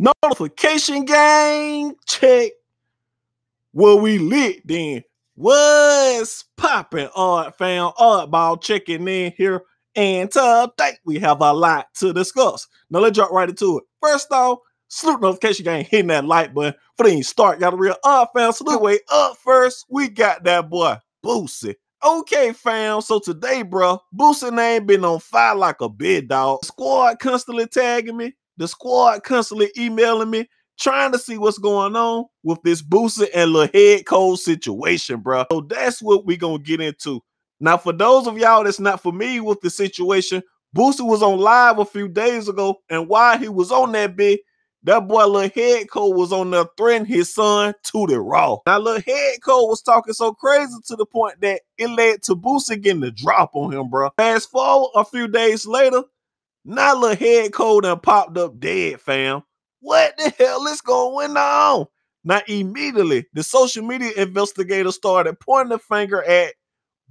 Notification gang, check. Well, we lit then. What's popping, Odd fam? Oddball checking in here. And today we have a lot to discuss. Now let's jump right into it. First off, salute notification gang hitting that like button. For the start, got a real odd fam. Salute way up first. We got that boy Boosie. Okay, fam. So today, bro, Boosie name been on fire like a big dog. Squad constantly tagging me. The squad constantly emailing me, trying to see what's going on with this Boosie and Lil HeadCold situation, bro. So that's what we gonna get into. Now, for those of y'all that's not familiar with the situation, Boosie was on live a few days ago, and while he was on that bit, that boy Lil HeadCold was on there threatening his son to the raw. Now, Lil HeadCold was talking so crazy to the point that it led to Boosie getting the drop on him, bro. Fast forward a few days later, now Lil HeadCold and popped up dead, fam. What the hell is going on? Now immediately the social media investigator started pointing the finger at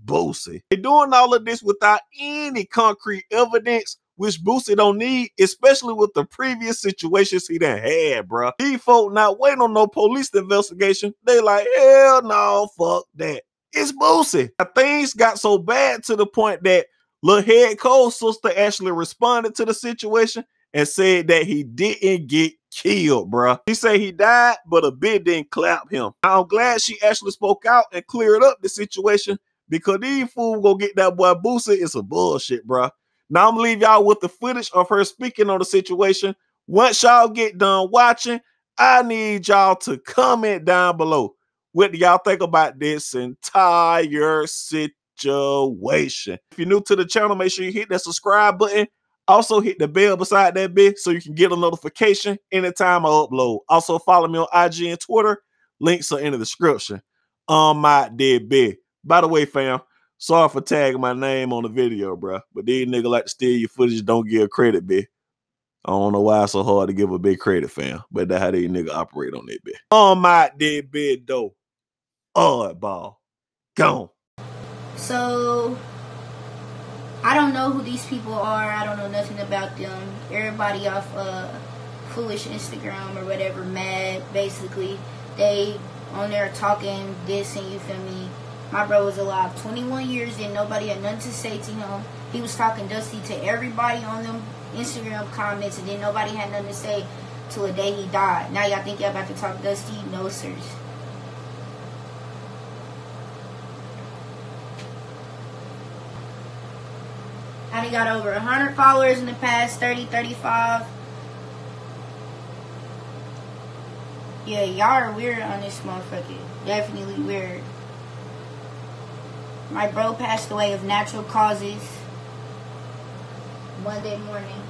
Boosie. They're doing all of this without any concrete evidence, which Boosie don't need, especially with the previous situations he done had, bro. These folk not waiting on no police investigation. They like, hell no, fuck that. It's Boosie. Things got so bad to the point that Lil HeadCold sister actually responded to the situation and said that he didn't get killed, bro. He said he died, but a bit didn't clap him. I'm glad she actually spoke out and cleared up the situation because these fools go get that boy Boosie. It's a bullshit, bro. Now I'm gonna leave y'all with the footage of her speaking on the situation. Once y'all get done watching, I need y'all to comment down below. What do y'all think about this entire situation? Situation. If you're new to the channel, make sure you hit that subscribe button. Also, hit the bell beside that bit so you can get a notification anytime I upload. Also, follow me on IG and Twitter. Links are in the description. On my dead bit. By the way, fam, sorry for tagging my name on the video, bro. But these niggas like to steal your footage, don't give credit, bit. I don't know why it's so hard to give a big credit, fam. But that's how these niggas operate on that bit. On my dead bit, though. Oddball. Gone. So I don't know who these people are. I don't know nothing about them. Everybody off uh, foolish Instagram or whatever, mad basically. They on there talking this and you feel me. My bro was alive 21 years and nobody had nothing to say to him. He was talking dusty to everybody on them Instagram comments and then nobody had nothing to say till the day he died. Now y'all think y'all about to talk dusty? No, sirs. Got over 100 followers in the past 30, 35. Yeah, y'all are weird on this motherfucker. Definitely weird. My bro passed away of natural causes Monday morning.